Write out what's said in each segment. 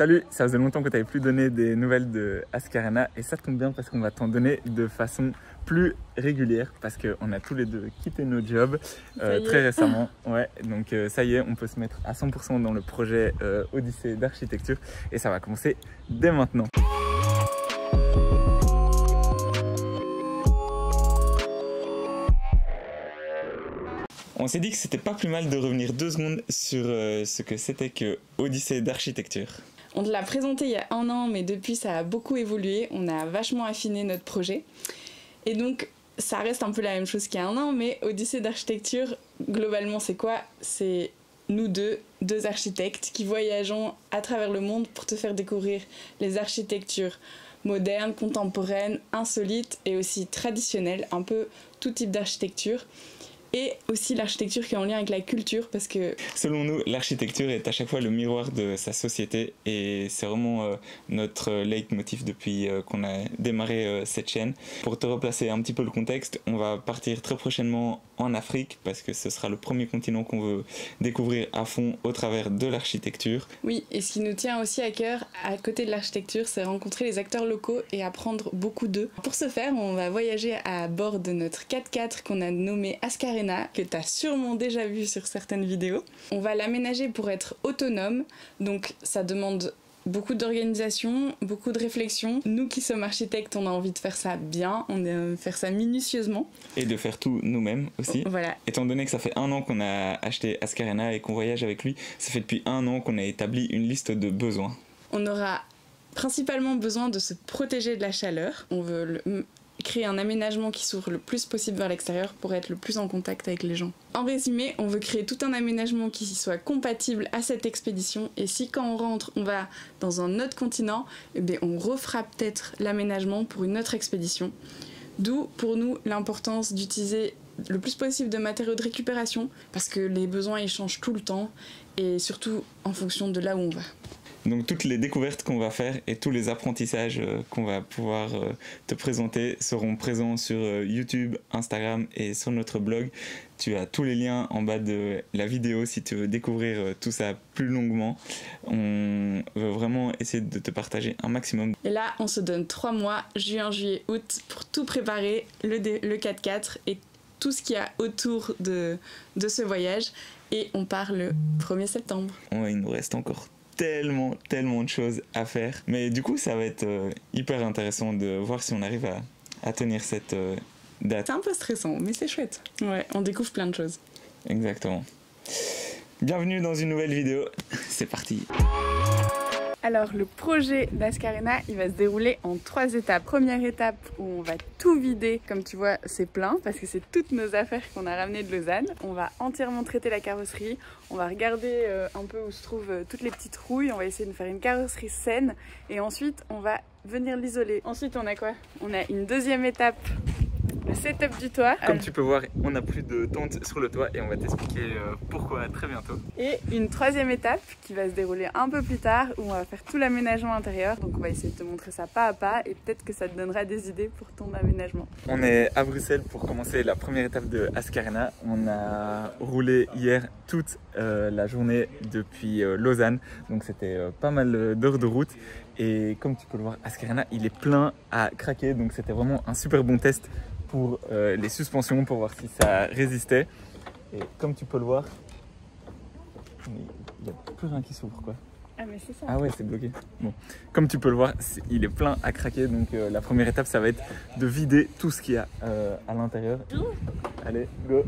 Salut, ça faisait longtemps que tu n'avais plus donné des nouvelles de Ascarena et ça tombe bien parce qu'on va t'en donner de façon plus régulière parce qu'on a tous les deux quitté nos jobs euh, très récemment. Ouais, donc euh, ça y est, on peut se mettre à 100% dans le projet euh, Odyssée d'architecture et ça va commencer dès maintenant. On s'est dit que c'était pas plus mal de revenir deux secondes sur ce que c'était que Odyssée d'architecture. On l'a présenté il y a un an, mais depuis ça a beaucoup évolué. On a vachement affiné notre projet. Et donc, ça reste un peu la même chose qu'il y a un an, mais Odyssée d'architecture, globalement, c'est quoi? C'est nous deux, deux architectes qui voyageons à travers le monde pour te faire découvrir les architectures modernes, contemporaines, insolites et aussi traditionnelles, un peu tout type d'architecture et aussi l'architecture qui est en lien avec la culture parce que selon nous l'architecture est à chaque fois le miroir de sa société. Et c'est vraiment euh, notre leitmotiv depuis euh, qu'on a démarré euh, cette chaîne. Pour te replacer un petit peu le contexte on va partir très prochainement en Afrique parce que ce sera le premier continent qu'on veut découvrir à fond au travers de l'architecture. Oui et ce qui nous tient aussi à cœur à côté de l'architecture c'est rencontrer les acteurs locaux et apprendre beaucoup d'eux. Pour ce faire on va voyager à bord de notre 4x4 qu'on a nommé Ascaré que tu as sûrement déjà vu sur certaines vidéos. On va l'aménager pour être autonome, donc ça demande beaucoup d'organisation, beaucoup de réflexion. Nous qui sommes architectes, on a envie de faire ça bien, on a faire ça minutieusement. Et de faire tout nous-mêmes aussi. Voilà. Étant donné que ça fait un an qu'on a acheté Ascarena et qu'on voyage avec lui, ça fait depuis un an qu'on a établi une liste de besoins. On aura principalement besoin de se protéger de la chaleur. On veut le créer un aménagement qui s'ouvre le plus possible vers l'extérieur pour être le plus en contact avec les gens. En résumé, on veut créer tout un aménagement qui soit compatible à cette expédition et si quand on rentre, on va dans un autre continent, eh on refera peut-être l'aménagement pour une autre expédition. D'où pour nous l'importance d'utiliser le plus possible de matériaux de récupération parce que les besoins ils changent tout le temps et surtout en fonction de là où on va. Donc toutes les découvertes qu'on va faire et tous les apprentissages euh, qu'on va pouvoir euh, te présenter seront présents sur euh, YouTube, Instagram et sur notre blog. Tu as tous les liens en bas de la vidéo si tu veux découvrir tout ça plus longuement. On veut vraiment essayer de te partager un maximum. Et là, on se donne trois mois, juin, juillet, août, pour tout préparer, le, le 4x4 et tout ce qu'il y a autour de, de ce voyage. Et on part le 1er septembre. il nous reste encore tellement, tellement de choses à faire. Mais du coup, ça va être euh, hyper intéressant de voir si on arrive à, à tenir cette euh, date. C'est un peu stressant, mais c'est chouette. Ouais, on découvre plein de choses. Exactement. Bienvenue dans une nouvelle vidéo. C'est parti. Alors le projet d'Ascarena, il va se dérouler en trois étapes. Première étape où on va tout vider, comme tu vois c'est plein parce que c'est toutes nos affaires qu'on a ramenées de Lausanne. On va entièrement traiter la carrosserie, on va regarder euh, un peu où se trouvent euh, toutes les petites rouilles, on va essayer de faire une carrosserie saine et ensuite on va venir l'isoler. Ensuite on a quoi? On a une deuxième étape le setup du toit. Comme tu peux voir, on n'a plus de tente sur le toit et on va t'expliquer euh, pourquoi très bientôt. Et une troisième étape qui va se dérouler un peu plus tard où on va faire tout l'aménagement intérieur. Donc on va essayer de te montrer ça pas à pas et peut-être que ça te donnera des idées pour ton aménagement. On est à Bruxelles pour commencer la première étape de Ascarena. On a roulé hier toute euh, la journée depuis euh, Lausanne. Donc c'était pas mal d'heures de route. Et comme tu peux le voir, Ascarena, il est plein à craquer. Donc c'était vraiment un super bon test pour euh, les suspensions pour voir si ça résistait. Et comme tu peux le voir, il n'y a plus rien qui s'ouvre quoi. Ah mais c'est ça. Ah ouais, c'est bloqué. Bon, comme tu peux le voir, il est plein à craquer. Donc euh, la première étape, ça va être de vider tout ce qu'il y a euh, à l'intérieur. Allez, go.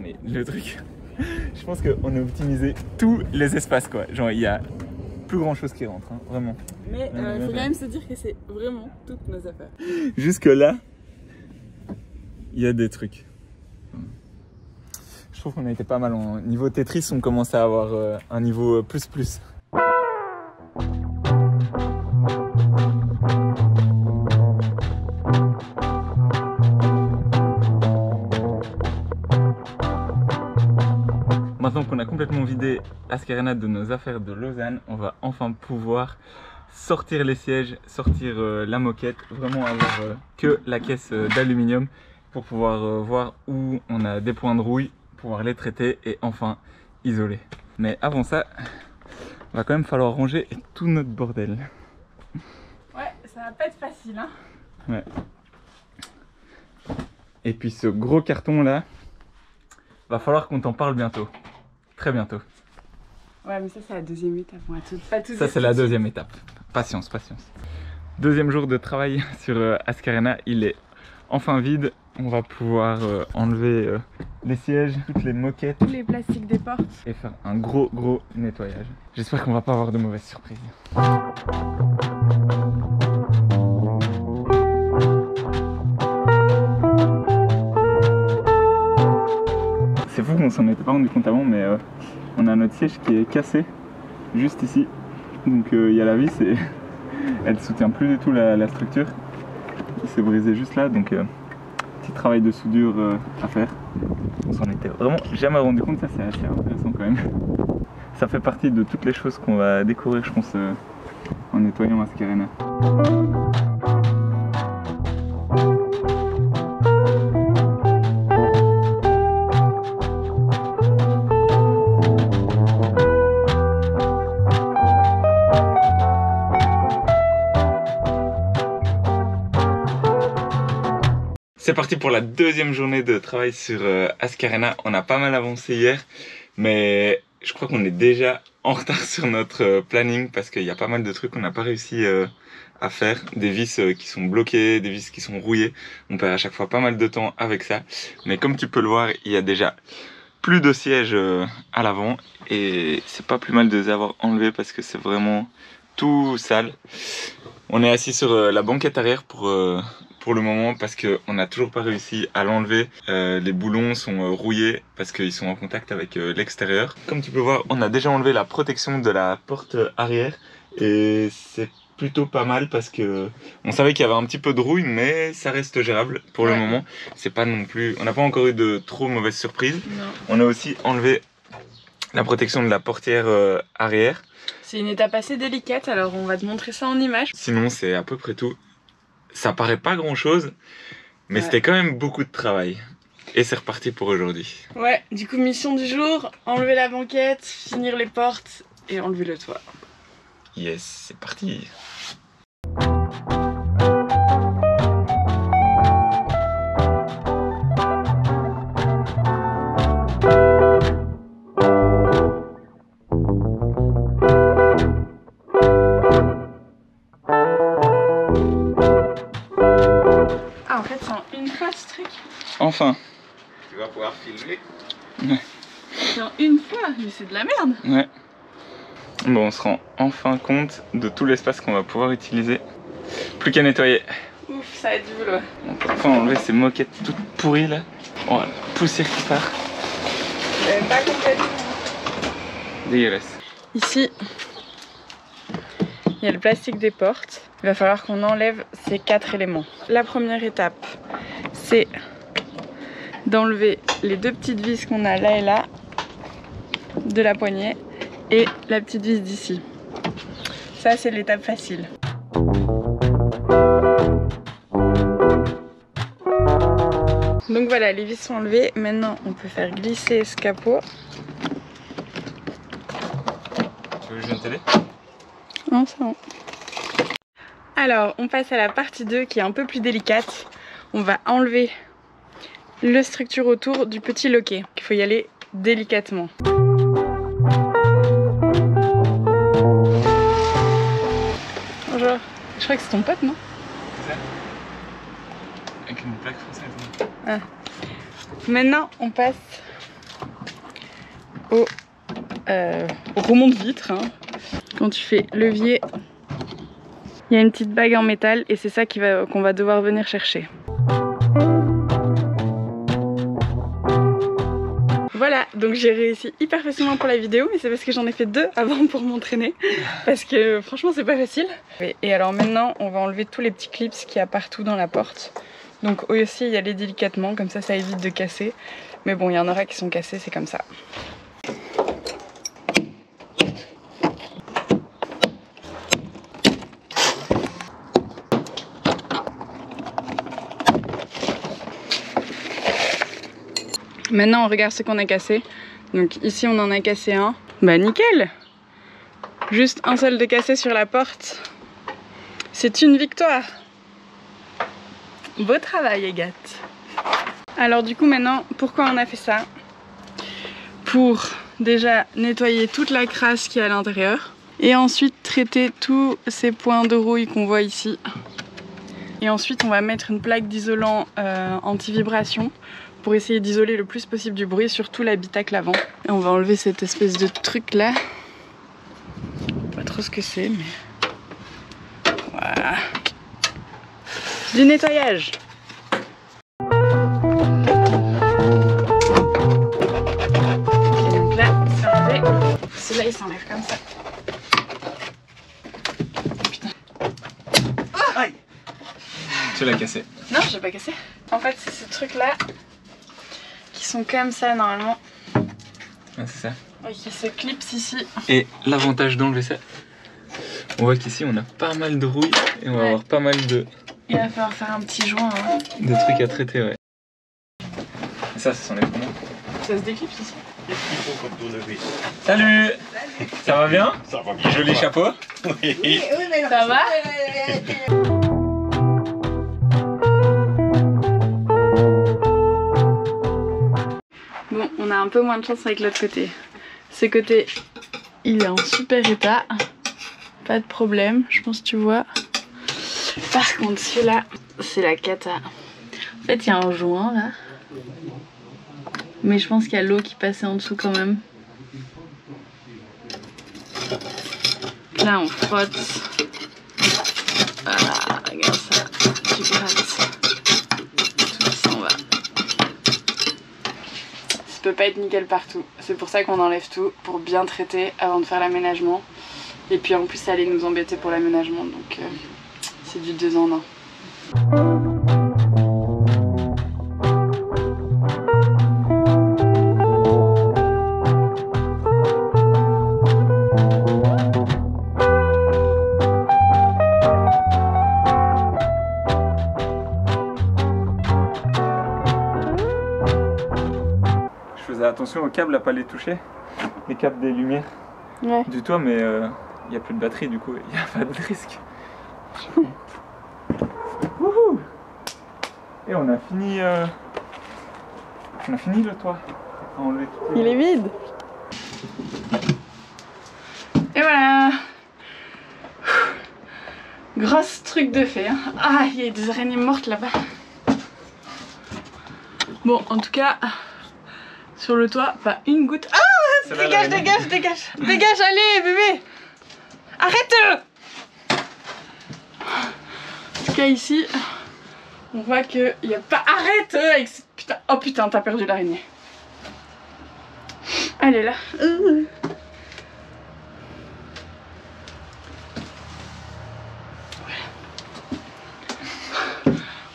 Mais le truc, je pense qu'on a optimisé tous les espaces quoi. Genre il y a plus grand chose qui rentre, hein, vraiment. Mais il euh, faut quand même se dire que c'est vraiment toutes nos affaires. Jusque là, il y a des trucs. Je trouve qu'on a été pas mal en niveau Tetris, on commence à avoir euh, un niveau plus plus. Complètement vidé Ascarena de nos affaires de Lausanne, on va enfin pouvoir sortir les sièges, sortir euh, la moquette, vraiment avoir euh, que la caisse euh, d'aluminium pour pouvoir voir où on a des points de rouille, pouvoir les traiter et enfin isoler. Mais avant ça, va quand même falloir ranger tout notre bordel. Ouais, ça va pas être facile, hein. Ouais. Et puis ce gros carton là, va falloir qu'on t'en parle bientôt. Très bientôt. Ouais, mais ça, c'est la deuxième étape. On va tout, pas tout Ça c'est la deuxième étape. Patience, patience. Deuxième jour de travail sur euh, Ascarena, il est enfin vide. On va pouvoir euh, enlever euh, les sièges, toutes les moquettes. Tous les plastiques des portes. et faire un gros gros nettoyage. J'espère qu'on va pas avoir de mauvaises surprises. Qu'on s'en était pas rendu compte avant, mais euh, on a notre siège qui est cassé juste ici. Donc euh, il y a la vis et elle soutient plus du tout la, structure. Il s'est brisé juste là, donc euh, petit travail de soudure à faire. On s'en était vraiment jamais rendu compte, ça c'est assez intéressant quand même. Ça fait partie de toutes les choses qu'on va découvrir, je pense, en nettoyant Mascarena. Pour la deuxième journée de travail sur euh, Ascarena. On a pas mal avancé hier, mais je crois qu'on est déjà en retard sur notre euh, planning parce qu'il y a pas mal de trucs qu'on n'a pas réussi euh, à faire. Des vis euh, qui sont bloquées, des vis qui sont rouillées. On perd à chaque fois pas mal de temps avec ça. Mais comme tu peux le voir, il y a déjà plus de sièges à l'avant et c'est pas plus mal de les avoir enlevés parce que c'est vraiment tout sale. On est assis sur euh, la banquette arrière pour euh, pour le moment parce qu'on n'a toujours pas réussi à l'enlever. Euh, les boulons sont rouillés parce qu'ils sont en contact avec l'extérieur. Comme tu peux voir, on a déjà enlevé la protection de la porte arrière et c'est plutôt pas mal parce que on savait qu'il y avait un petit peu de rouille mais ça reste gérable pour le moment. C'est pas non plus, on n'a pas encore eu de trop mauvaises surprises. Non. On a aussi enlevé la protection de la portière arrière. C'est une étape assez délicate, alors on va te montrer ça en image. Sinon, c'est à peu près tout. Ça paraît pas grand chose, mais Ouais. c'était quand même beaucoup de travail. Et c'est reparti pour aujourd'hui. Ouais, du coup, mission du jour enlever la banquette, finir les portes et enlever le toit. Yes, c'est parti. En fait, c'est en une fois ce truc. Enfin. Tu vas pouvoir filmer. C'est en une fois, mais c'est de la merde. Ouais. Bon, on se rend enfin compte de tout l'espace qu'on va pouvoir utiliser. Plus qu'à nettoyer. Ouf, ça va être du boulot. On peut enfin enlever ces moquettes toutes pourries là. Oh, la poussière qui part. Pas complètement. Dégueulasse. Ici, il y a le plastique des portes. Il va falloir qu'on enlève ces quatre éléments. La première étape, c'est d'enlever les deux petites vis qu'on a là et là de la poignée et la petite vis d'ici. Ça, c'est l'étape facile. Donc voilà, les vis sont enlevées. Maintenant, on peut faire glisser ce capot. Tu veux que je vienne t'aider? Non, c'est bon. Alors, on passe à la partie 2 qui est un peu plus délicate. On va enlever le structure autour du petit loquet. Il faut y aller délicatement. Bonjour. Je crois que c'est ton pote, non? Avec une plaque française. Maintenant, on passe au, euh, au roman de vitre. hein. Quand tu fais levier, il y a une petite bague en métal et c'est ça qu'on va devoir venir chercher. Voilà, donc j'ai réussi hyper facilement pour la vidéo, mais c'est parce que j'en ai fait deux avant pour m'entraîner. Parce que franchement, c'est pas facile. Et, et alors maintenant, on va enlever tous les petits clips qu'il y a partout dans la porte. Donc aussi y aller délicatement, comme ça ça évite de casser. Mais bon, il y en aura qui sont cassés, c'est comme ça. Maintenant, on regarde ce qu'on a cassé. Donc ici, on en a cassé un. Bah nickel Juste un seul de cassé sur la porte. C'est une victoire Beau travail, Agathe Alors du coup, maintenant, pourquoi on a fait ça? Pour déjà nettoyer toute la crasse qui est à l'intérieur et ensuite traiter tous ces points de rouille qu'on voit ici. Et ensuite, on va mettre une plaque d'isolant euh, anti-vibration pour essayer d'isoler le plus possible du bruit, surtout l'habitacle avant. Et on va enlever cette espèce de truc là. Pas trop ce que c'est, mais voilà. Du nettoyage. Donc là, c'est enlevé. Celui-là, il s'enlève comme ça. Tu l'as cassé. Non, j'ai pas cassé. En fait, c'est ces trucs-là qui sont comme ça normalement. Ah, c'est ça. Oui, qui se clipsent ici. Et l'avantage d'enlever ça, on voit qu'ici on a pas mal de rouille et on va Ouais. avoir pas mal de, Il va falloir faire un petit joint. hein. de trucs à traiter, ouais. Et ça, ça s'enlève comment Ça se déclipse ici. Qu'est-ce qu'il faut qu'on tourne vite Salut Ça va bien? Ça va bien. Joli chapeau Oui. Ça va? On a un peu moins de chance avec l'autre côté. Ce côté, il est en super état. Pas de problème, je pense que tu vois. Par contre, celui-là, c'est la cata. En fait, il y a un joint là. Mais je pense qu'il y a l'eau qui passait en dessous quand même. Là, on frotte. Voilà, regarde ça. Tu grattes. peut pas être nickel partout. C'est pour ça qu'on enlève tout pour bien traiter avant de faire l'aménagement. Et puis en plus ça allait nous embêter pour l'aménagement donc euh, c'est du 2 en 1. Attention aux câbles à pas les toucher, les câbles des lumières Ouais. du toit, mais il n'y a plus de batterie du coup, il n'y a pas de risque. Wouhou Et on a fini, euh, on a fini le toit. Il est vide. Et voilà. Grosse truc de fait. hein. Ah, il y a des araignées mortes là-bas. Bon, en tout cas, sur le toit, pas une goutte. Ah, dégage, dégage, dégage, dégage, allez, bébé. Arrête. En tout cas, ici, on voit qu'il n'y a pas. Arrête avec cette putain. Oh putain, t'as perdu l'araignée. Elle est là.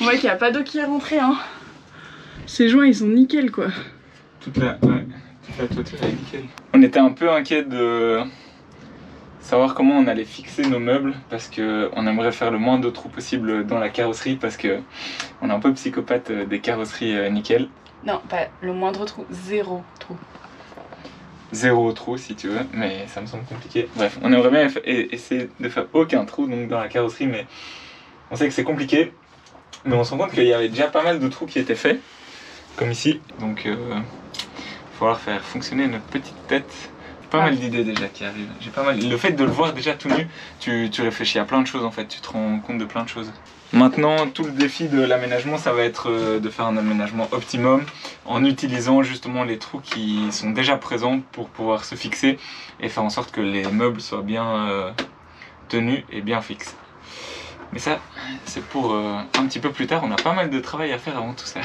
On voit qu'il n'y a pas d'eau qui est rentrée. Hein. Ces joints, ils sont nickel quoi. Toute la, ouais, toute la toiture est nickel. On était un peu inquiet de savoir comment on allait fixer nos meubles parce que on aimerait faire le moins de trous possible dans la carrosserie parce que on est un peu psychopathe euh, des carrosseries euh, nickel. Non, pas le moindre trou, zéro trou. Zéro trou si tu veux, mais ça me semble compliqué. Bref, on aimerait bien essayer de faire aucun trou donc dans la carrosserie, mais on sait que c'est compliqué. Mais on se rend compte qu'il y avait déjà pas mal de trous qui étaient faits, comme ici. Donc va falloir faire fonctionner notre petite tête. Pas Ah. mal d'idées déjà qui arrivent. J'ai pas mal. Le fait de le voir déjà tout nu, tu, tu réfléchis à plein de choses en fait. Tu te rends compte de plein de choses. Maintenant, tout le défi de l'aménagement, ça va être euh, de faire un aménagement optimum en utilisant justement les trous qui sont déjà présents pour pouvoir se fixer et faire en sorte que les meubles soient bien euh, tenus et bien fixes. Mais ça, c'est pour euh, un petit peu plus tard. On a pas mal de travail à faire avant tout ça.